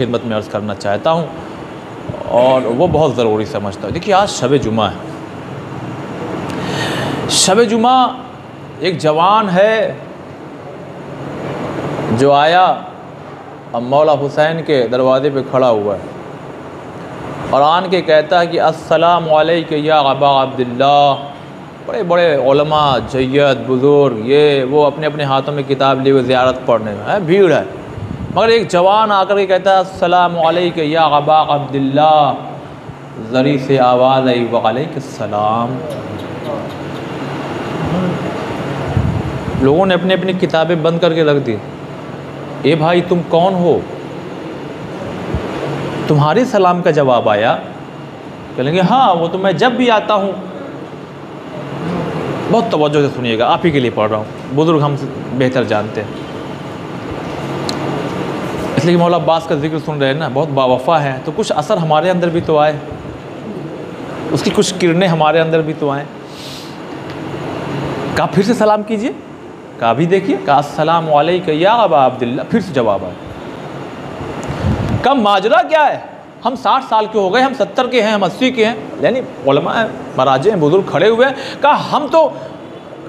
खिदमत में अर्ज़ करना चाहता हूँ और वो बहुत ज़रूरी समझता हूँ। देखिए, आज शब जुमा है। शब जुमा एक जवान है जो आया और मौला हुसैन के दरवाज़े पे खड़ा हुआ है और आन के कहता है कि, अस्सलाम वालेकुम या अबा अब्दुल्ला बड़े बड़े उलमा जैद बुज़ुर्ग, ये, वो अपने अपने हाथों में किताब लिए हुए ज़ियारत पढ़ने है, भीड़ है। मगर एक जवान आकर के कहता वालेकुम या अबा अब्दुल्ला ज़री से आवाज़ आई, वालेकुम लोगों ने अपनी अपनी किताबें बंद करके रख दी। ए भाई, तुम कौन हो? तुम्हारे सलाम का जवाब आया। कहेंगे हाँ वो तो मैं जब भी आता हूँ। बहुत तवज्जो से सुनिएगा, आप ही के लिए पढ़ रहा हूँ। बुज़ुर्ग हम बेहतर जानते हैं। इसलिए कि मौला अब्बास का ज़िक्र सुन रहे हैं ना, बहुत बावफ़ा है। तो कुछ असर हमारे अंदर भी तो आए। उसकी कुछ किरणें हमारे अंदर भी तो आए। कहा फिर से सलाम कीजिए? कहा भी देखिए कहा सलाम या अबा अब्दुल्ला। फिर से जवाब आए। कब माजरा क्या है? हम साठ साल के हो गए, हम सत्तर के हैं, हम अस्सी के हैं। यानी उलमा हैं महाराजे हैं, बुज़ुर्ग खड़े हुए हैं। कहा हम तो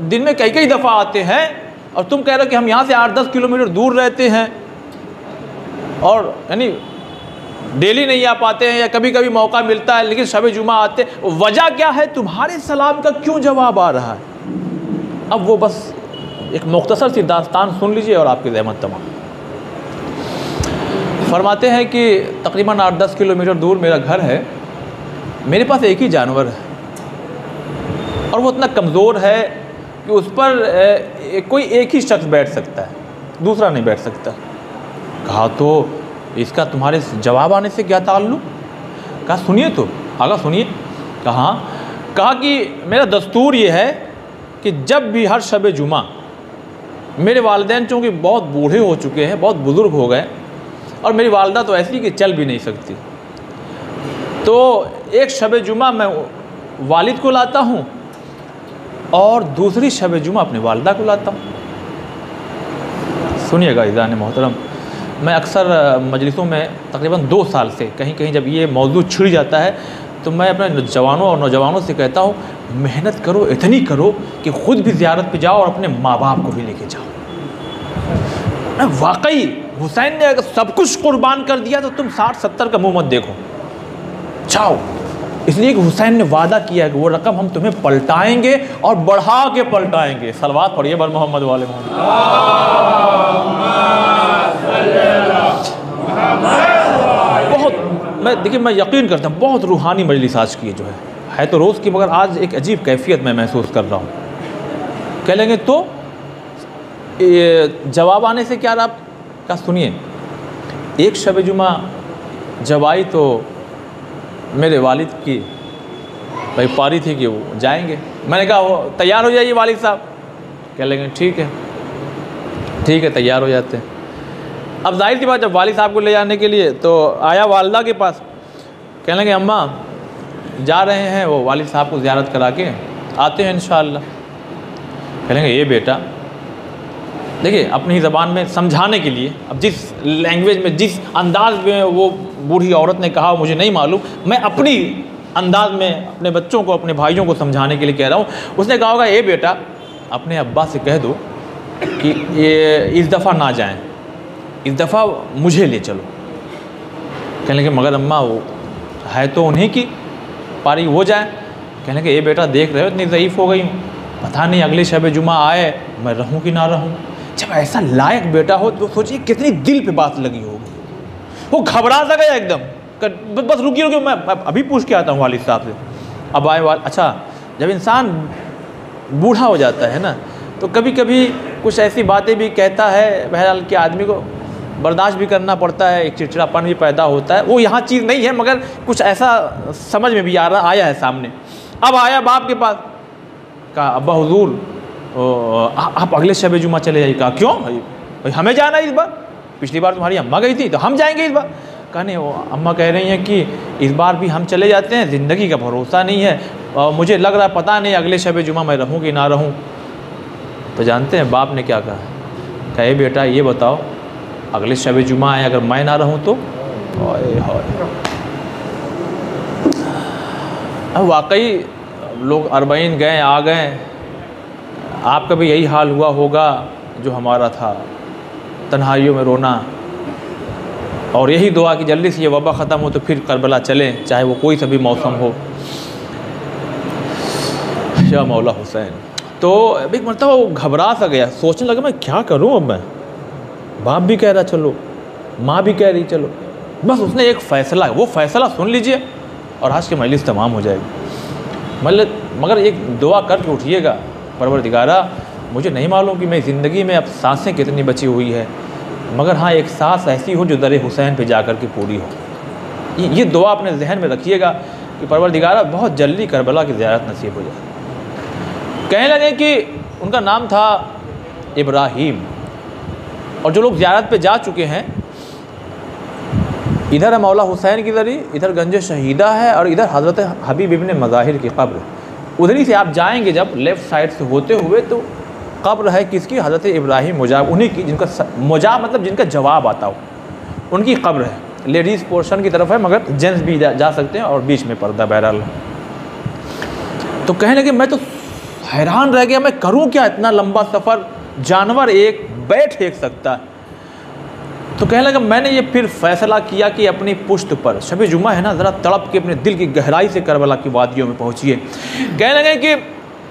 दिन में कई कई दफ़ा आते हैं और तुम कह रहे हो कि हम यहाँ से आठ दस किलोमीटर दूर रहते हैं। और, यानी डेली नहीं आ पाते हैं या कभी कभी मौका मिलता है, लेकिन शब जुमा आते वजह क्या है? तुम्हारे सलाम का क्यों जवाब आ रहा है? अब वो बस एक मुख्तसर सी दास्तान सुन लीजिए और आपकी जहमत तमाम। फरमाते हैं कि तकरीबन आठ दस किलोमीटर दूर मेरा घर है, मेरे पास एक ही जानवर है और वो इतना कमज़ोर है कि उस पर कोई एक ही शख्स बैठ सकता है, दूसरा नहीं बैठ सकता। कहा तो इसका तुम्हारे जवाब आने से क्या ताल्लुक? कहा, सुनिए तो। आगा सुनिए। कहा कहा कि मेरा दस्तूर ये है कि जब भी हर शब जुमा मेरे वालदेन चूँकि बहुत बूढ़े हो चुके हैं, बहुत बुज़ुर्ग हो गए, और मेरी वालदा तो ऐसी कि चल भी नहीं सकती तो एक शब जुमा मैं वालिद को लाता हूँ और दूसरी शब जुमा अपनी वालदा को लाता हूँ। सुनिएगा ईज़ान मोहतरम मैं अक्सर मजलिसों में तकरीबन दो साल से कहीं कहीं जब ये मौजू छिड़ जाता है तो मैं अपने जवानों और नौजवानों से कहता हूँ, मेहनत करो, इतनी करो कि ख़ुद भी ज़्यारत पे जाओ और अपने माँ बाप को भी लेके जाओ। वाकई हुसैन ने अगर सब कुछ कुर्बान कर दिया तो तुम साठ सत्तर का मुँह मत देखो। जाओ। इसलिए कि हुसैन ने वादा किया कि वो रकम हम तुम्हें पलटाएँगे और बढ़ा के पलटाएँगे। सलवात पढ़िए बर मोहम्मद वाले मोहम्मद बहुत मैं, देखिए, मैं यकीन करता हूँ, बहुत रूहानी मजलिस आज की जो है। है तो रोज़ की, मगर आज एक अजीब कैफियत मैं महसूस कर रहा हूँ। कह लेंगे तो जवाब आने से क्या रहा का सुनिए? एक शब जुमा जब आई तो मेरे वालिद की भाई पारी थी कि वो जाएँगे। मैंने कहा, वो तैयार हो जाइए वालिद साहब। कह लेंगे, ठीक है। ठीक है, तैयार हो जाते हैं। अब ज़ाहिर सी बात, जब वालिद साहब को ले जाने के लिए तो आया वालदा के पास। कह लेंगे, अम्मा, जा रहे हैं वो वालिद साहब को ज़्यारत करा के, आते हैं इन कह लेंगे, ये बेटा, देखिए, अपनी ज़बान में समझाने के लिए, अब जिस लैंग्वेज में, जिस अंदाज में वो बूढ़ी औरत ने कहा मुझे नहीं मालूम, मैं अपनी अंदाज में अपने बच्चों को, अपने भाइयों को समझाने के लिए कह रहा हूँ। उसने कहा होगा, ये बेटा, अपने अब्बा से कह दो कि ये इस दफ़ा ना जाएँ। इस दफ़ा मुझे ले चलो। कहने लगे, मगर अम्मा, वो है तो उन्हीं की। पारी हो जाए। कहने लगे ये बेटा, देख रहे हो, इतनी ज़यीफ़ हो गई हूँ। पता नहीं अगले शब जुमा आए, मैं रहूँ कि ना रहूँ। जब ऐसा लायक बेटा हो तो सोचिए कितनी दिल पे बात लगी होगी। वो घबरा सा गया एकदम। बस रुकिए रुकिए, मैं अभी पूछ के आता हूँ वालिद साहब से। अब आए वाल अच्छा जब इंसान बूढ़ा हो जाता है ना तो कभी कभी कुछ ऐसी बातें भी कहता है बहरहाल के आदमी को बर्दाश्त भी करना पड़ता है, एक चिड़चिड़ापन भी पैदा होता है। वो यहाँ चीज़ नहीं है, मगर कुछ ऐसा समझ में भी आ रहा, आया है सामने। अब आया बाप के पास। कहा, अब्बा हजूर आप अगले शब जुमा चले जाइए। कहा, क्यों? भाई भाई, हमें जाना है इस बार। पिछली बार तुम्हारी अम्मा गई थी तो हम जाएँगे इस बार। कहा, नहीं, वो अम्मा कह रही हैं कि इस बार भी हम चले जाते हैं, ज़िंदगी का भरोसा नहीं है। और मुझे लग रहा पता नहीं, अगले शब जुमा मैं रहूँ कि ना रहूँ। तो जानते हैं बाप ने क्या कहा। कहे, बेटा, ये बताओ अगले शब जुमा आए, अगर मैं ना रहूँ तो? वाकई लोग अरबईन गए, आ गए। आपका भी यही हाल हुआ होगा जो हमारा था। तन्हाइयों में रोना। और यही दुआ कि जल्दी से ये वबा ख़त्म हो तो फिर करबला चलें, चाहे वो कोई सा भी मौसम हो। या मौला हुसैन। तो अभी मतलब वो घबरा सा गया, सोचने लगा, मैं क्या करूँ अब मैं? बाप भी कह रहा चलो माँ भी कह रही चलो। बस उसने एक फ़ैसला वो फ़ैसला सुन लीजिए और आज की मजलिस तमाम हो जाएगी। मतलब मगर एक दुआ करके उठिएगा परवरदिगारा मुझे नहीं मालूम कि मेरी ज़िंदगी में अब साँसें कितनी बची हुई है मगर हाँ एक सांस ऐसी हो जो दर हुसैन पे जाकर के पूरी हो। ये, दुआ अपने जहन में रखिएगा कि परवरदिगारा बहुत जल्दी करबला की ज़्यारत नसीब हो जाए। कहने लगे कि उनका नाम था इब्राहिम। और जो लोग ज़्यारत पे जा चुके हैं इधर है मौला हुसैन की दरी इधर गंज शहीदा है और इधर हज़रत हबीब इबन मज़ाहिर की कब्र। उधरी से आप जाएँगे जब लेफ़्ट साइड से होते हुए तो कब्र है किसकी? हज़रत इब्राहिम मुजाब उन्हीं की जिनका मुजाब मतलब जिनका जवाब आता हो। उनकी कब्र है। लेडीज़ पोर्शन की तरफ़ है मगर जेंट्स भी जा, जा सकते हैं और बीच में पर्दा बहरहाल। तो कहने लगे मैं तो हैरान रह गया मैं करूँ क्या इतना लंबा सफ़र? जानवर एक बैठ एक सकता। है तो कहने लगा, मैंने ये फिर फैसला किया कि अपनी पुश्त पर, शबी जुमा है ना, ज़रा तड़प के अपने दिल की गहराई से करबला की वादियों में पहुँचिए। कहने लगे कि,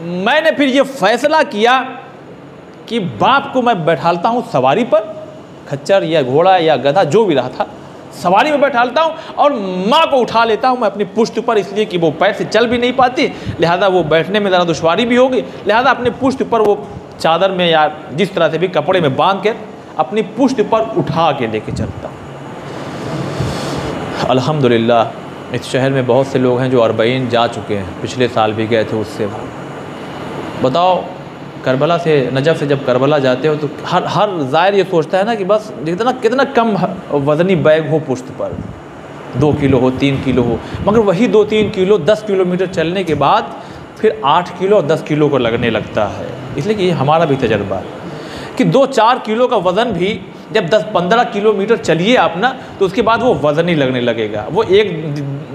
मैंने फिर ये फैसला किया कि बाप को मैं बैठालता हूँ सवारी पर, खच्चर या घोड़ा या गधा, जो भी रहा था, सवारी में बैठालता हूँ और माँ को उठा लेता हूँ मैं अपनी पुश्त पर, इसलिए कि वो पैर से चल भी नहीं पाती, लिहाजा वो बैठने में ज़रा दुशारी भी होगी, लिहाजा अपने पुश्त पर वो चादर में या जिस तरह से भी कपड़े में बाँध कर अपनी पुश्त पर उठा के लेके चलता। हूँ अल्हम्दुलिल्लाह, इस शहर में बहुत से लोग हैं जो अरबईन जा चुके हैं। पिछले साल भी गए थे उससे बताओ, करबला से नजब से जब करबला जाते हो तो हर हर ज़ाहिर ये सोचता है ना कि बस जितना, कितना कम वज़नी बैग हो पुश्त पर। दो किलो हो, तीन किलो हो, मगर वही दो तीन किलो, दस किलोमीटर चलने के बाद फिर आठ किलो और दस किलो को लगने लगता है। इसलिए कि ये हमारा भी तजर्बा है कि दो चार किलो का वज़न भी जब दस पंद्रह किलोमीटर चलिए आप ना तो उसके बाद वो वज़न ही लगने लगेगा। वो एक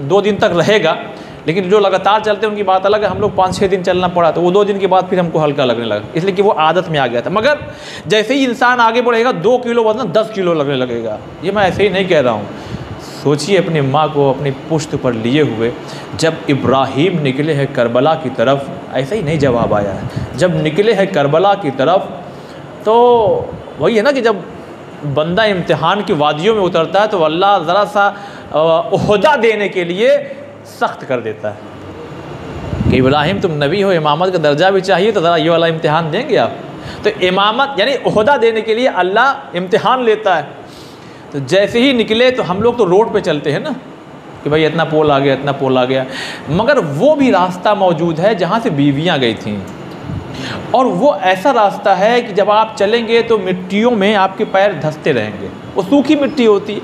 दो दिन तक रहेगा, लेकिन जो लगातार चलते हैं, उनकी बात अलग है, हम लोग पाँच छः दिन चलना पड़ा तो वो दो दिन के बाद फिर हमको हल्का लगने लगा। इसलिए कि वो आदत में आ गया था। मगर जैसे ही इंसान आगे बढ़ेगा, दो किलो वज़न दस किलो लगने लगेगा। ये मैं ऐसे ही नहीं कह रहा हूँ। सोचिए अपनी माँ को अपनी पुश्त पर लिए हुए, जब इब्राहिम निकले हैं करबला की तरफ़, ऐसे ही नहीं जवाब आया है। जब निकले हैं करबला की तरफ़ तो वही है ना कि जब बंदा इम्तिहान की वादियों में उतरता है तो अल्लाह ज़रा सा अहदा देने के लिए सख्त कर देता है। कि इब्राहिम, तुम नबी हो, इमामत का दर्जा भी चाहिए तो ज़रा ये वाला इम्तहान देंगे आप? तो इमामत, यानी अहदा देने के लिए अल्लाह इम्तहान लेता है। तो जैसे ही निकले तो हम लोग तो रोड पे चलते हैं ना, कि भाई इतना पोल आ गया, इतना पोल आ गया। मगर वो भी रास्ता मौजूद है जहाँ से बीवियाँ गई थीं। और वो ऐसा रास्ता है कि जब आप चलेंगे तो मिट्टियों में आपके पैर धंसते रहेंगे। वो सूखी मिट्टी होती,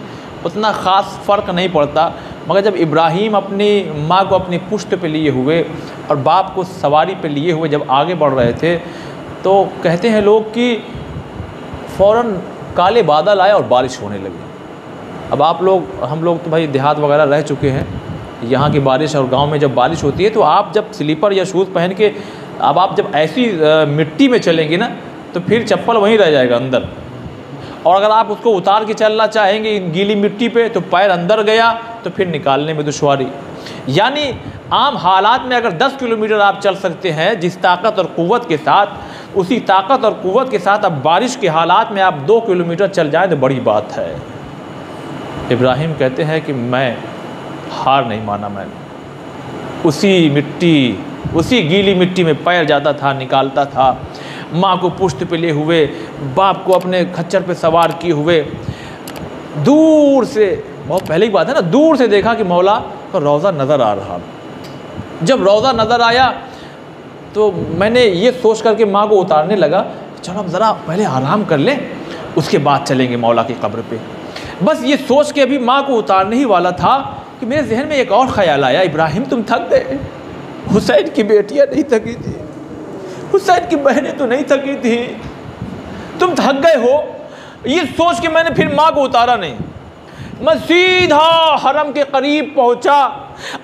उतना ख़ास फ़र्क नहीं पड़ता। मगर जब इब्राहिम अपनी माँ को अपनी पुष्ट पे लिए हुए और बाप को सवारी पे लिए हुए जब आगे बढ़ रहे थे तो कहते हैं लोग कि फ़ौर काले बादल आए और बारिश होने लगी। अब आप लोग, हम लोग तो भाई देहात वगैरह रह चुके हैं। यहाँ की बारिश और गाँव में जब बारिश होती है तो आप जब स्लीपर या शूज़ पहन के, अब आप जब ऐसी मिट्टी में चलेंगे ना तो फिर चप्पल वहीं रह जाएगा अंदर। और अगर आप उसको उतार के चलना चाहेंगे गीली मिट्टी पे तो पैर अंदर गया तो फिर निकालने में दुशारी यानी आम हालात में अगर 10 किलोमीटर आप चल सकते हैं, जिस ताकत और क़ुव्वत के साथ उसी ताकत और क़ुव्वत के साथ अब बारिश के हालात में आप दो किलोमीटर चल जाएँ तो बड़ी बात है। इब्राहिम कहते हैं कि मैं हार नहीं माना मैंने। उसी मिट्टी, उसी गीली मिट्टी में पैर जाता था, निकालता था। माँ को पुष्ट पे लिए हुए, बाप को अपने खच्चर पे सवार किए हुए। दूर से बहुत पहले की बात है ना, दूर से देखा कि मौला तो रोज़ा नज़र आ रहा। जब रोज़ा नज़र आया तो मैंने ये सोच करके माँ को उतारने लगा, चलो अब ज़रा पहले आराम कर लें, उसके बाद चलेंगे मौला की कब्र पे। बस ये सोच के अभी माँ को उतारने ही वाला था कि मेरे जहन में एक और ख्याल आया, इब्राहिम, तुम थक गए हुसैन की बेटियाँ नहीं थकी थी। हुसैन की बहनें तो नहीं थकी थी। तुम थक गए हो। ये सोच के मैंने फिर माँ को उतारा नहीं। मैं सीधा हरम के करीब पहुँचा,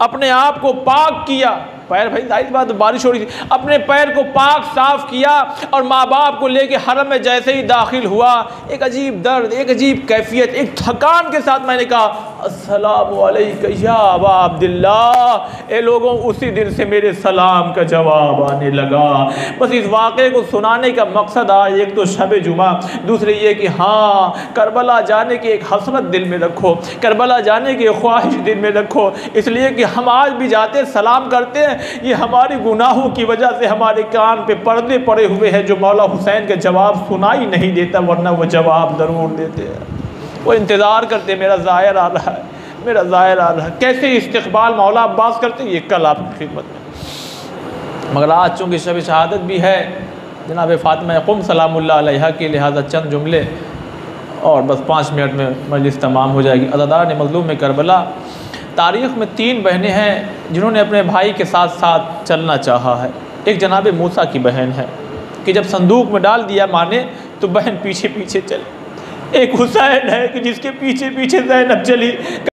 अपने आप को पाक किया। पैर भाई, ज़ाहिर बात, बारिश हो रही थी। अपने पैर को पाक साफ़ किया और माँ बाप को लेके हरम में जैसे ही दाखिल हुआ, एक अजीब दर्द, एक अजीब कैफियत, एक थकान के साथ मैंने कहा अबा अब्दुल्ला ए लोगों, उसी दिन से मेरे सलाम का जवाब आने लगा। बस इस वाक़े को सुनाने का मकसद आज एक तो शब जुमा, दूसरे ये कि हाँ करबला जाने की एक हसरत दिल में रखो, करबला जाने की ख्वाहिश दिल में रखो। इसलिए कि हम आज भी जाते, सलाम करते हैं ये हमारे गुनाहों की वजह से हमारे कान पे पर्दे पड़े हुए हैं जो मौला हुसैन के जवाब सुनाई नहीं देता, वरना वो जवाब ज़रूर देते हैं। वो इंतज़ार करते मेरा ज़ाहिर आ रहा है, मेरा ज़ाहिर आ रहा है। कैसे इस्तबाल मौला अब्बास करते ये कल आपकी खिदमत में। मगर आज चूँकि शब शहादत भी है, जनाब फ़ातिमा कुम के लिहाजा चंद जुमले, और बस पाँच मिनट में मजलिस तमाम हो जाएगी। अदादार ने मजलूम में करबला तारीख़ में तीन बहनें हैं जिन्होंने अपने भाई के साथ साथ चलना चाहा है। एक जनाब मूसा की बहन है कि जब संदूक में डाल दिया माने तो बहन पीछे पीछे चले। एक हुसैन है कि जिसके पीछे पीछे जैनब चली।